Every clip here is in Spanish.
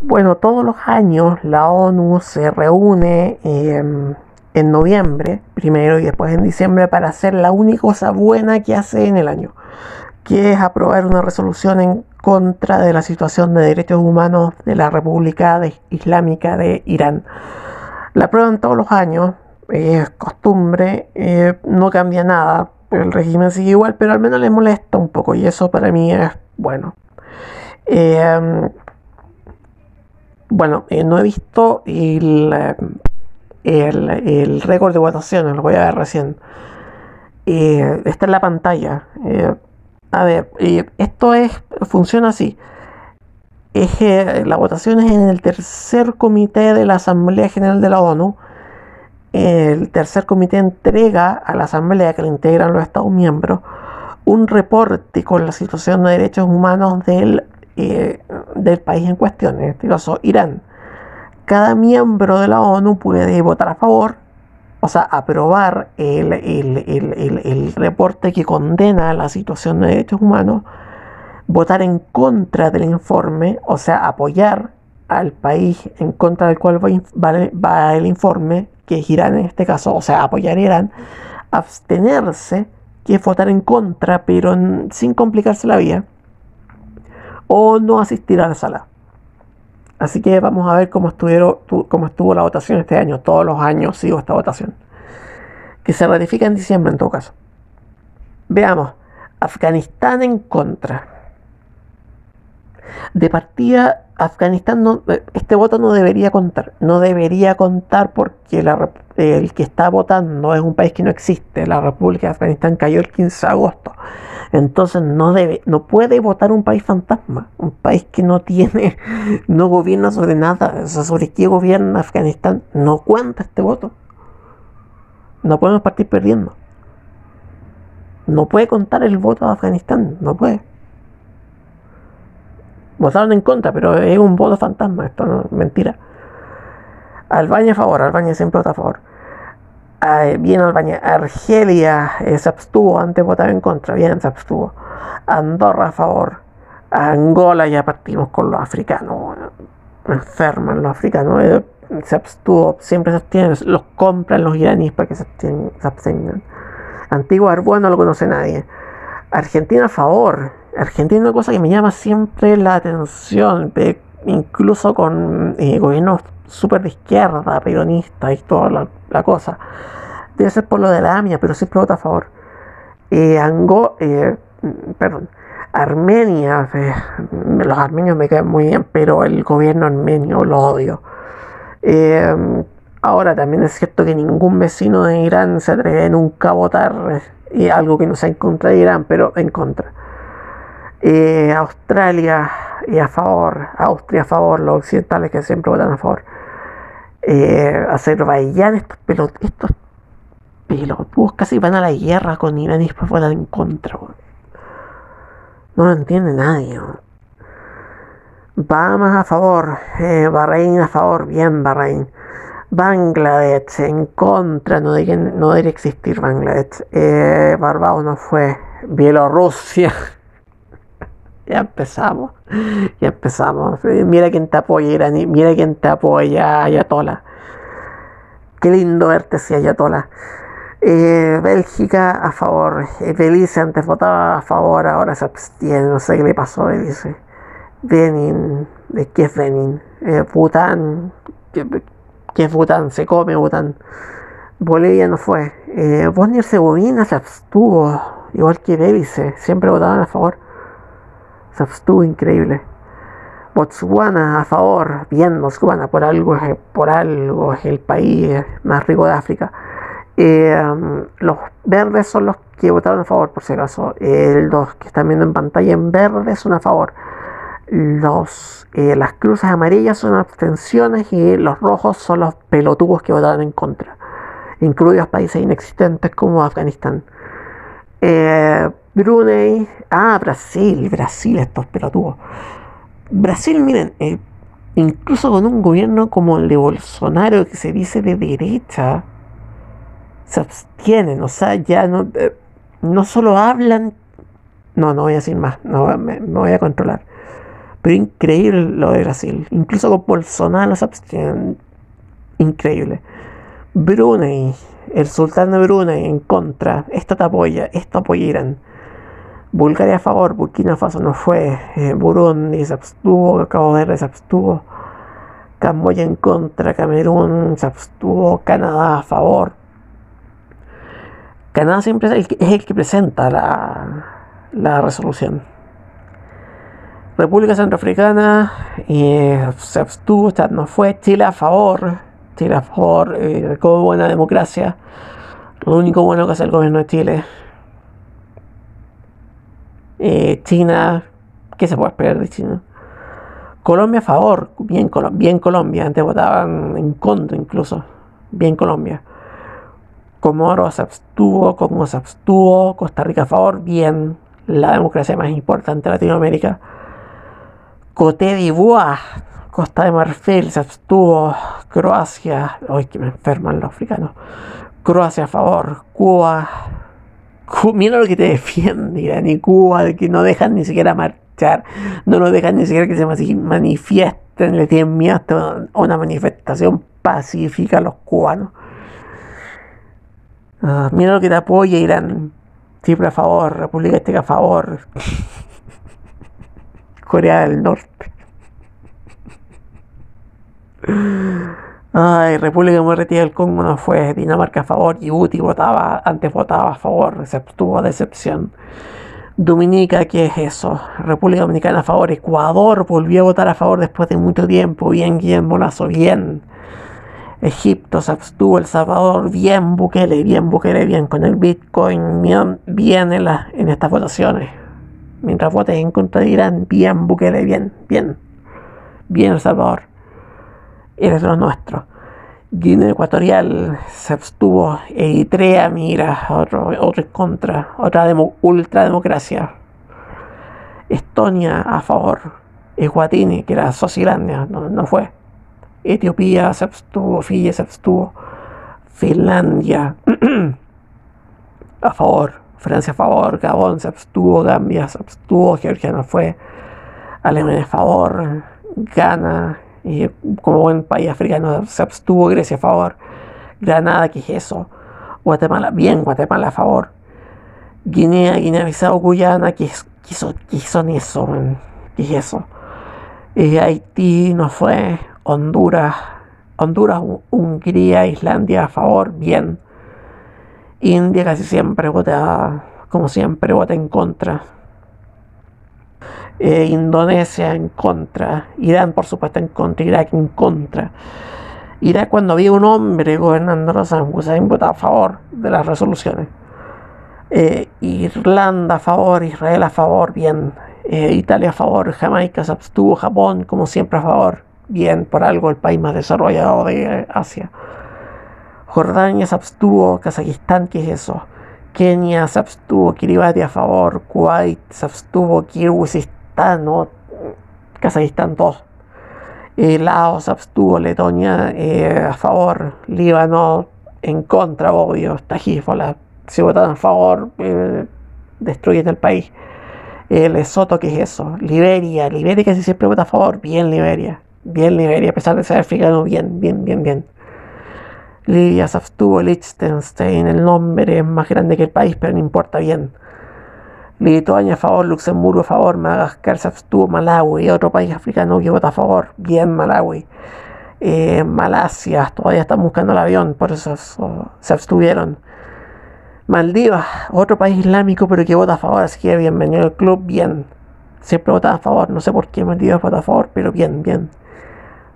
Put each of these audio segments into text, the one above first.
Bueno, todos los años la ONU se reúne em, en noviembre, primero y después en diciembre, para hacer la única cosa buena que hace en el año, que es aprobar una resolución en contra de la situación de derechos humanos de la República Islámica de Irán. La aprueban todos los años, es costumbre, eh, no cambia nada, el régimen sigue igual, pero al menos le molesta un poco y eso para mí es bueno. Eh, bueno, eh, no he visto el, el, récord de votaciones, lo voy a ver recién. está en la pantalla. a ver, esto es funciona así. Es, la votación es en el tercer comité de la Asamblea General de la ONU el tercer comité entrega a la Asamblea que le integran los Estados miembros un reporte con la situación de derechos humanos del, eh, del país en cuestión, en este caso Irán. Cada miembro de la ONU puede votar a favor, o sea, aprobar el, el reporte que condena la situación de derechos humanos, votar en contra del informe, o sea, apoyar al país en contra del cual va, el informe, que es Irán en este caso, o sea, apoyar a Irán, abstenerse, que es votar en contra, pero sin complicarse la vida, o no asistir a la sala. Así que vamos a ver cómo, estuvieron, cómo estuvo la votación este año. Todos los años sigo esta votación. Que se ratifica en diciembre en todo caso. Veamos. Afganistán en contra. De partida, Afganistán, no, este voto no debería contar. No debería contar porque el que está votando es un país que no existe. La República de Afganistán cayó el 15 de agosto. Entonces no debe, no puede votar un país fantasma, un país que no tiene, no gobierna sobre nada, o sea, sobre qué gobierna Afganistán, no cuenta este voto. No podemos partir perdiendo. No puede contar el voto de Afganistán, no puede votaron en contra, pero es un voto fantasma, esto no es mentira. Albania a favor, Albania siempre vota a favor. bien Albania, Argelia eh, se abstuvo, antes votaba en contra, bien se abstuvo. Andorra a favor. Angola ya partimos con los africanos, enferman los africanos, eh, se abstuvo, siempre se abstienen, los compran los iraníes para que se, abstengan. Antigua Arboa no lo conoce nadie. Argentina a favor, Argentina una cosa que me llama siempre la atención, incluso con eh, gobiernos súper de izquierda, peronistas y toda la, cosa. Debe ser por lo de la AMIA, pero siempre vota a favor. Eh, Ango, eh, perdón, Armenia, los armenios me caen muy bien, pero el gobierno armenio lo odio. ahora también es cierto que ningún vecino de Irán se atreve nunca a votar y algo que no sea en contra de Irán, pero en contra. Eh, Australia y a favor, Austria a favor, los occidentales que siempre votan a favor. Eh, Azerbaiyán, estos pelotudos, estos pelotudos casi van a la guerra con Irán y después votan en contra. No lo entiende nadie. Bahamas a favor, eh, Bahrein a favor, bien Bahrein. Bangladesh en contra, no, no debería existir Bangladesh. Eh, Barbados no fue. Bielorrusia ya empezamos, ya empezamos. Mira quién te apoya, Irani, mira quién te apoya, Ayatola. Qué lindo verte, si Ayatola. Eh, Bélgica a favor, eh, Belice antes votaba a favor, ahora se abstiene, no sé qué le pasó a Belice. Benin, ¿de qué es Benin? Eh, Bután, ¿qué, es Bután? Se come Bután. Bolivia no fue. Eh, Bosnia y Herzegovina se abstuvo, igual que Belice, siempre votaban a favor estuvo increíble. Botswana a favor, bien Botswana, por algo, por algo es el país más rico de África. Eh, los verdes son los que votaron a favor, por si acaso. los que están viendo en pantalla en verde son a favor. Los, eh, las cruces amarillas son abstenciones y los rojos son los pelotudos que votaron en contra, incluidos países inexistentes como Afganistán. Brunei. Ah, Brasil, Brasil, estos pelotudos. Brasil, miren, eh, incluso con un gobierno como el de Bolsonaro, que se dice de derecha, se abstienen, o sea, ya no, eh, no solo hablan. No, no voy a decir más, no, me, voy a controlar. Pero increíble lo de Brasil. Incluso con Bolsonaro se abstienen. Increíble. Brunei, el sultán de Brunei en contra. Esto te apoya, esto apoya Irán. Bulgaria a favor, Burkina Faso no fue. Eh, Burundi se abstuvo, Cabo Verde se abstuvo. Camboya en contra, Camerún se abstuvo, Canadá a favor. Canadá siempre es el que, presenta la, la resolución. República Centroafricana eh, se abstuvo, no fue. Chile a favor, Chile a favor, eh, como buena democracia. Lo único bueno que hace el gobierno de Chile. Eh, China, ¿qué se puede esperar de China? Colombia a favor, bien, bien Colombia, antes votaban en contra incluso, bien Colombia. Comoro se abstuvo, Congo se abstuvo, Costa Rica a favor, bien, la democracia más importante de Latinoamérica. Coté d'Ivoire, Costa de Marfil se abstuvo, Croacia, ay que me enferman los africanos, Croacia a favor, Cuba, mira lo que te defiende, ni Cuba, que no dejan ni siquiera marchar, no lo dejan ni siquiera que se manifiesten, le tienen miedo a una manifestación pacífica a los cubanos. Ah, mira lo que te apoya Irán, Chipre a favor, República Esteca a favor, Corea del Norte. Ay, República Democrática del Congo no fue. Dinamarca a favor. Djibouti votaba, antes votaba a favor. Se obtuvo decepción. Dominica, ¿qué es eso? República Dominicana a favor. Ecuador volvió a votar a favor después de mucho tiempo. Bien, Guillermo Lazo, bien. Egipto se abstuvo. El Salvador, bien. Bukele, bien. Bukele, bien. Con el Bitcoin, bien, bien en, en estas votaciones. Mientras votes en contra de Irán, bien. Bukele, bien, bien. Bien El Salvador eres lo nuestro. Guinea Ecuatorial se abstuvo, Eritrea, mira, otro, otro contra, otra demo, ultrademocracia. Estonia a favor, Eswatini, que era Socilandia, no, no fue. Etiopía se abstuvo, Fiji se abstuvo, Finlandia a favor, Francia a favor, Gabón se abstuvo, Gambia se abstuvo, Georgia no fue, Alemania a favor, Ghana y como buen país africano se abstuvo Grecia a favor. Granada, ¿qué es eso? Guatemala, bien, Guatemala a favor. Guinea, Guinea-Bissau, Guyana, ¿qué, es, qué, son eso? ¿Qué es eso? Eh, Haití no fue. Honduras, Honduras, Hungría, Islandia a favor, bien. India casi siempre vota, como siempre, vota en contra. Eh, Indonesia en contra, Irán por supuesto en contra, Irak en contra. Irak cuando había un hombre gobernando los Hussein votaba a favor de las resoluciones. Eh, Irlanda a favor, Israel a favor, bien. Eh, Italia a favor, Jamaica se abstuvo, Japón como siempre a favor, bien, por algo el país más desarrollado de Asia. Jordania se abstuvo, Kazajistán, ¿qué es eso? Kenia se abstuvo, Kiribati a favor, Kuwait se abstuvo, Kirguistán ¿no? Kazajistán 2. Eh, Laos abstuvo, Letonia eh, a favor, Líbano en contra, obvio, está si votan a favor, eh, destruyen el país. Lesoto, ¿qué es eso? Liberia, Liberia casi siempre vota a favor, bien Liberia, bien Liberia, a pesar de ser africano, bien, bien, bien, bien. Libia se abstuvo, Liechtenstein, el nombre es más grande que el país, pero no importa bien. Lituania a favor, Luxemburgo a favor, Madagascar se abstuvo, Malawi, otro país africano que vota a favor, bien Malawi. Eh, Malasia, todavía están buscando el avión, por eso se abstuvieron. Maldivas, otro país islámico pero que vota a favor, así que bienvenido al club, bien. Siempre vota a favor, no sé por qué Maldivas vota a favor, pero bien, bien.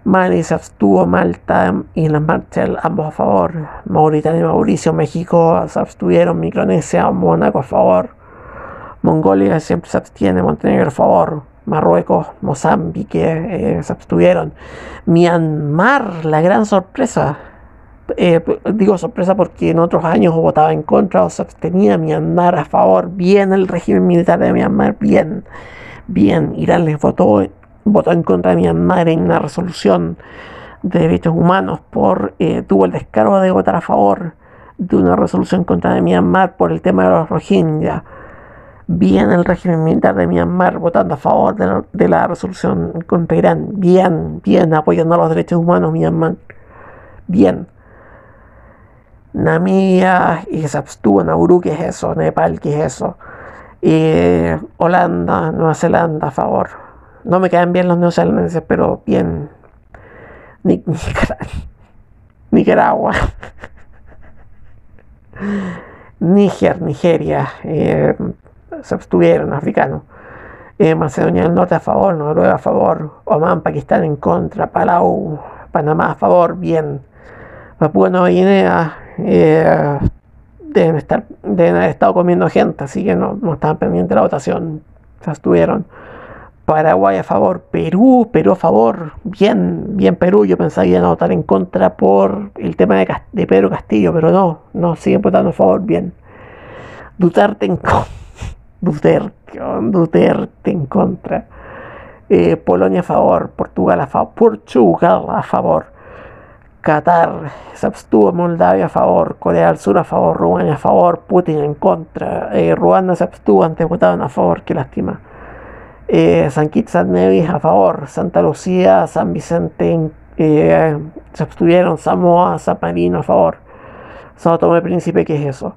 Mali se abstuvo, Malta y las Marshall ambos a favor. Mauritania y Mauricio, México se abstuvieron, Micronesia, Mónaco a favor. Mongolia siempre se abstiene, Montenegro a favor, Marruecos, Mozambique eh, se abstuvieron. Myanmar, la gran sorpresa. Eh, digo sorpresa porque en otros años votaba en contra o se abstenía Myanmar a favor. Bien el régimen militar de Myanmar, bien, bien. Irán les votó, votó en contra de Myanmar en una resolución de derechos humanos por eh, tuvo el descargo de votar a favor de una resolución contra de Myanmar por el tema de los Rohingya Bien el régimen militar de Myanmar votando a favor de la, resolución contra Irán. Bien, bien apoyando a los derechos humanos Myanmar. Bien. Namibia y se abstuvo, Nauru, ¿qué es eso? Nepal, ¿qué es eso? Y Holanda, Nueva Zelanda, a favor. No me quedan bien los neozelandeses, pero bien. Nicaragua. Níger, Nigeria, eh, se abstuvieron, africanos. Eh, Macedonia del Norte a favor, Noruega a favor, Oman, Pakistán en contra, Palau, Panamá a favor, bien. Papua Nueva Guinea eh, deben, estar, deben haber estado comiendo gente, así que no, no estaban pendientes de la votación, se abstuvieron. Paraguay a favor, Perú, Perú a favor, bien, bien Perú, yo pensaba que iban a votar en contra por el tema de, Pedro Castillo, pero no, no, siguen votando a favor, bien. Duterte en contra, Duterte, Duterte en contra. Eh, Polonia a favor, Portugal a favor, Portugal a favor, Qatar se abstuvo, Moldavia a favor, Corea del Sur a favor, Rumania a favor, Putin en contra, eh, Ruanda se abstuvo, antes votaban a favor, qué lástima. Eh, San Kitts San Nevis a favor, Santa Lucía, San Vicente se abstuvieron, Samoa, San Marino a favor, Sao Tomé Príncipe, ¿qué es eso?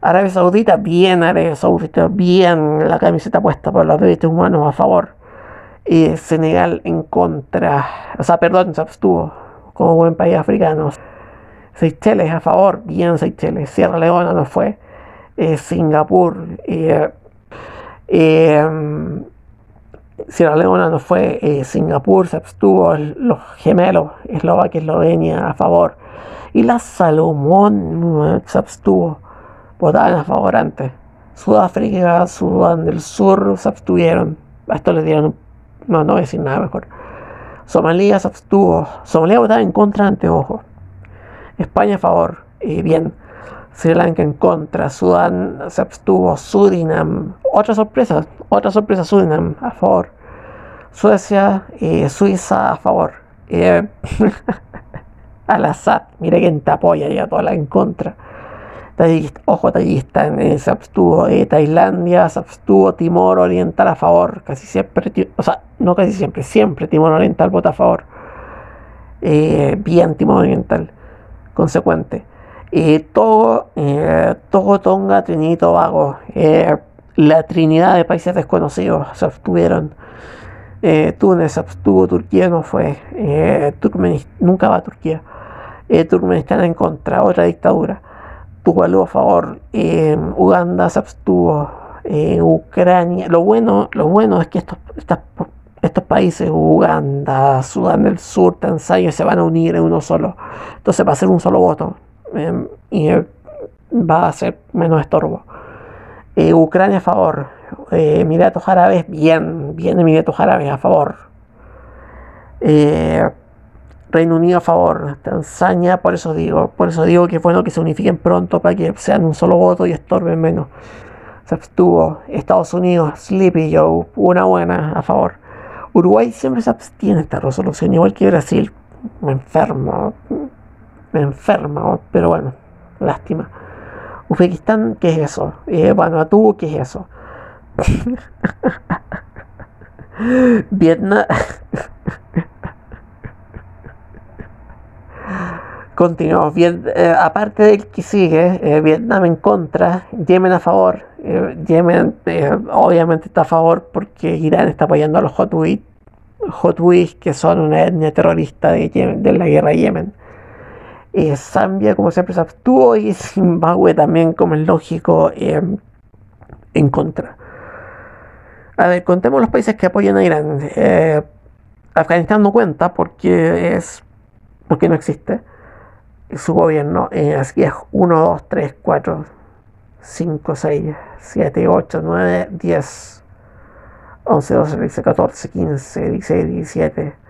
Arabia Saudita, bien Arabia Saudita, bien la camiseta puesta por los derechos humanos a favor. Eh, Senegal en contra, o sea, perdón, se abstuvo como buen país africano. Seychelles a favor, bien Seychelles. Sierra Leona no fue. Singapur, eh, Sierra Leona no fue, eh, Singapur se abstuvo, los gemelos, Eslovaquia, Eslovenia a favor, y la Salomón se abstuvo, votaban a favor antes. Sudáfrica, Sudán del Sur se abstuvieron, a esto le dieron, no, no voy a decir nada mejor. Somalia se abstuvo, Somalia votaba en contra antes, ojo. España a favor, y bien. Sri Lanka en contra, Sudán se abstuvo, Surinam, otra sorpresa, otra sorpresa, Surinam a favor, Suecia y Suiza a favor. Eh, al Assad, mire quién te apoya y a toda la en contra. Ojo, Tayikistán eh, se abstuvo, eh, Tailandia se abstuvo, Timor Oriental a favor, casi siempre, o sea, no casi siempre, siempre Timor Oriental vota a favor. bien Timor Oriental, consecuente. Y todo, eh, todo Tonga, Trinidad y Tobago, eh, la trinidad de países desconocidos se abstuvieron. Eh, Túnez se abstuvo, Turquía no fue, nunca va a Turquía. Turkmenistán en contra, otra dictadura. Tuvalu a favor, Uganda se abstuvo, Ucrania. Lo bueno, lo bueno es que estos, estos países, Uganda, Sudán del Sur, Tanzania, se van a unir en uno solo. Entonces va a ser un solo voto. Em, y eh, va a ser menos estorbo. Eh, Ucrania a favor. Eh, Emiratos Árabes, bien, bien Emiratos Árabes a favor. Reino Unido a favor. Tanzania, por eso digo, por eso digo que es bueno que se unifiquen pronto para que sean un solo voto y estorben menos. Se abstuvo. Estados Unidos, Sleepy Joe, una buena a favor. Uruguay siempre se abstiene esta resolución, igual que Brasil. Me enfermo enferma, pero bueno, lástima. Uzbekistán, ¿qué es eso? Eh, Vanuatu, ¿qué es eso? Vietnam. Continuamos. Eh, aparte del que sigue, eh, Vietnam en contra, Yemen a favor. Eh, Yemen obviamente está a favor porque Irán está apoyando a los Hotwis, Hotwis que son una etnia terrorista de, de la guerra de Yemen. Eh, Zambia, como siempre, se abstuvo y Zimbabue también, como es lógico, eh, en contra. A ver, contemos los países que apoyan a Irán. Eh, Afganistán no cuenta porque es porque no existe su gobierno. así es 1, 2, 3, 4, 5, 6, 7, 8, 9, 10, 11, 12, 13, 14, 15, 16, 17.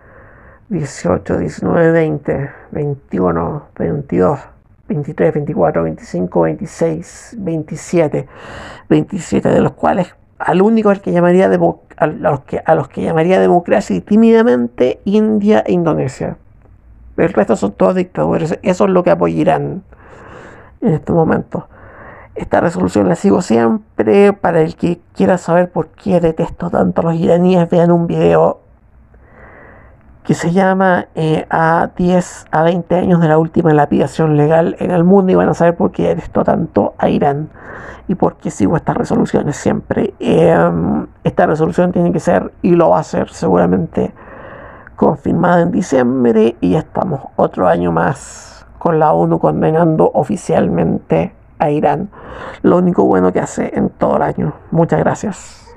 18, 19, 20, 21, 22, 23, 24, 25, 26, 27, 27, de los cuales al único al que llamaría a los que, a los que llamaría democracia y tímidamente India e Indonesia. El resto son todos dictadores. Eso es lo que apoyarán en este momento. Esta resolución la sigo siempre. Para el que quiera saber por qué detesto tanto a los iraníes, vean un video que se llama eh, a 10 a 20 años de la última lapidación legal en el mundo y van a saber por qué detesto tanto a Irán y por qué sigo estas resoluciones siempre. Em, esta resolución tiene que ser y lo va a ser seguramente confirmada en diciembre y estamos otro año más con la ONU condenando oficialmente a Irán. Lo único bueno que hace en todo el año. Muchas gracias.